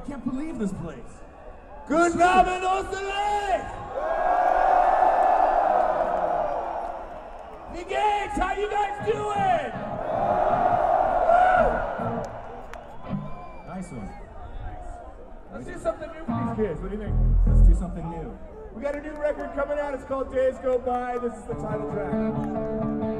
I can't believe this place. Good Robin Osterley! Negates, how you guys doing? Nice one. Let's do something new for these kids. What do you think? Let's do something new. We got a new record coming out. It's called Days Go By. This is the title track.